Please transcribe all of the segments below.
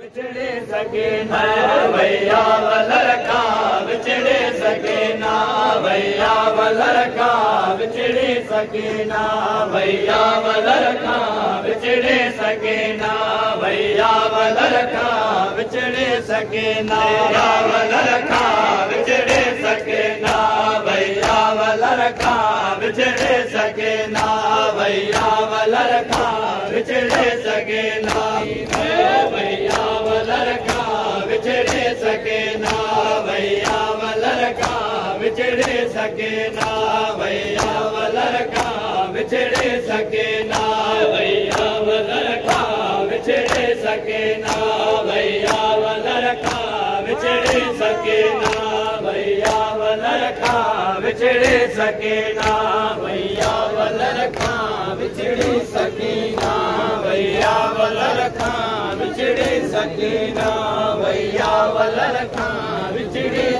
विछड़े सके ना भैया वलर का विछड़े सके ना भैया वलर का विछड़े सके ना भैया वलर का विछड़े सके ना भैया वलर का विछड़े सके ना वलर का विछड़े सके ना भैया वलर का विछड़े सके ना भैया वलर का विछड़े सके ना भैया वलर ना भैया वलर का विछड़े सके ना भैया वलर का विछड़े सके ना भैया का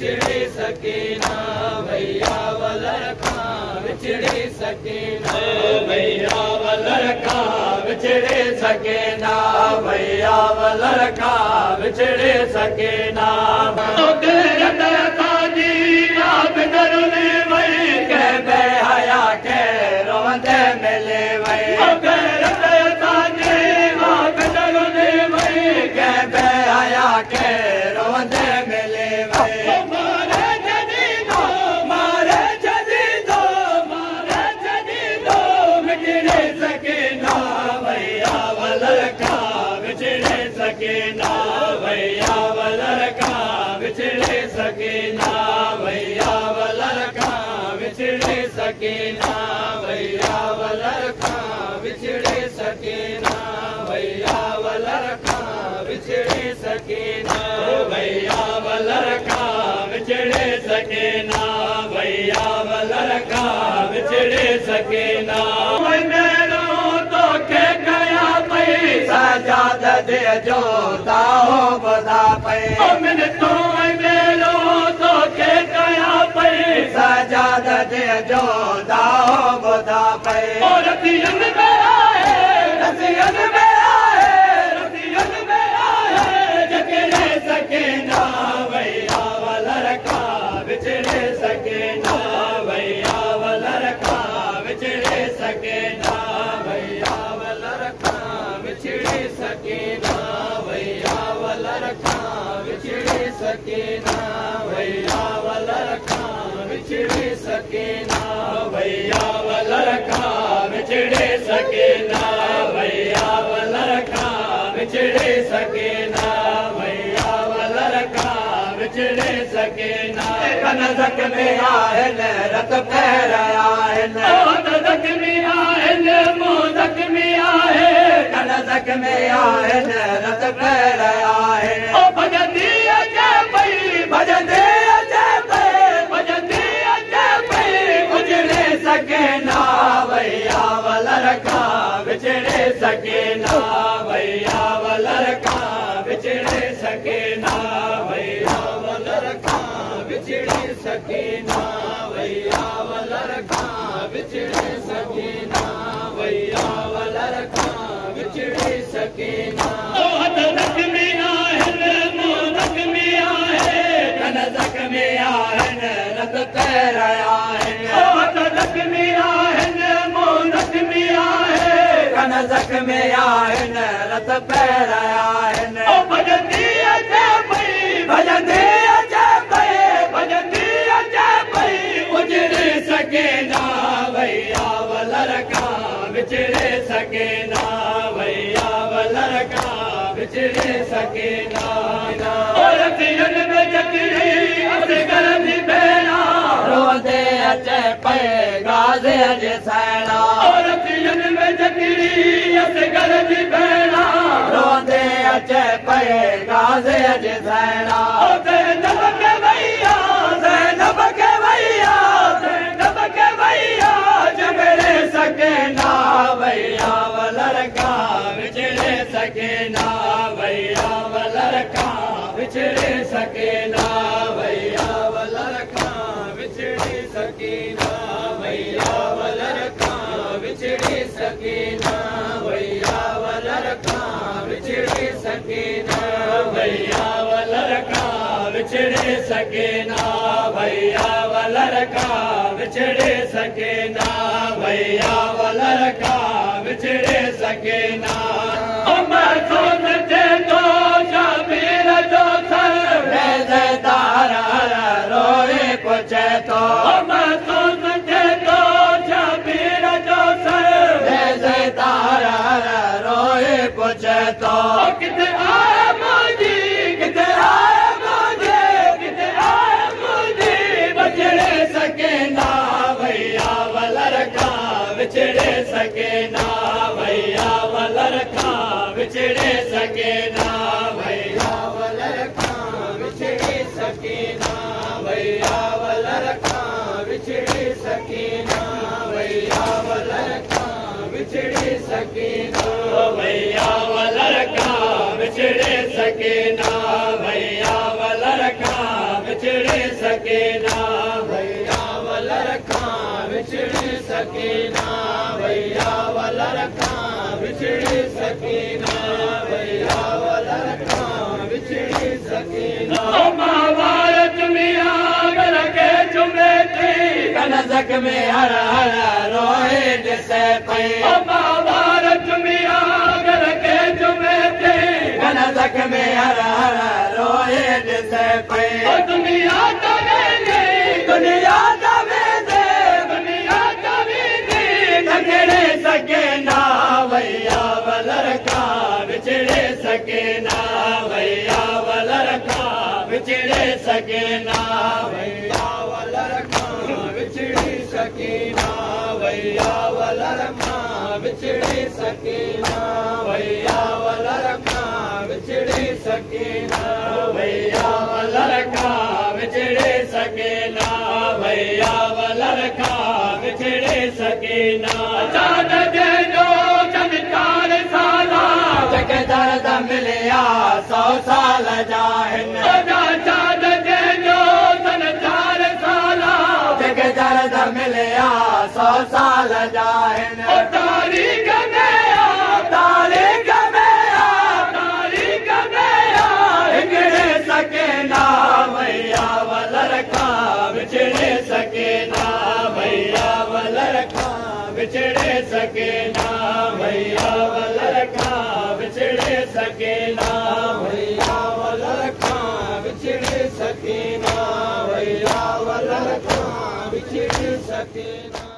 विछड़े सके ना भैया वलर का विछड़े सके ना। भैया वलर का विछड़े सके ना भैया वलर का विछड़े सके ना दे जो ताओ बदा पे। ओ मिने तो आई मेलो तो के कया पे। सजाद दे जो ताओ बदा ڀيا سڪي نا نا ڀيا سڪي نا ڀيا ولر ڪا بڇڙي سڪي نا ڪنڪ ۾ آهن رت ڪنڪ ۾ آهن مودڪ ۾ آهي ڪنڪ ۾ آهن رت او لڪشمي آهي ڪن آهن مو آهن پهرايا آهن औरत जनम जकरी घर जी भेण रोज़े अच पए रात जनम जकरी घर जी भेण रोज़े अच पे ڀيا ولر کان وڇڙي سگهي نا ڀيا ولر کان وڇڙي سگهي نا ڀيا ولر کان وڇڙي سگهي نا ڀيا ولر کان وڇڙي سگهي نا ڀيا ولر کان وڇڙي سگهي نا ڀيا ولر کان وڇڙي سگهي نا ڀيا ولر کان وڇڙي سگهي نا Arkamda tek وڇڙي سگهي نا ڀيا ولر کان وڇڙي سگهي ڀيا ولر کان وڇڙي سگهي نا ڀيا ولر کان وڇڙي سگهي نا ڀيا ولر کان وڇڙي سگهي نا ڀيا ولر کان وڇڙي سگهي نا ڀيا ولر کان وڇڙي سگهي نا مهاوار چميا گهر ڪي چمي هر هر روئي پي گهني هر هر روئي پي دنيا سگهي نه ويا ڀيا ولر کان وڇڙي سگهي نا ڀيا ولر کان وڇڙي سگهي مليا سؤ سال جا Sakina.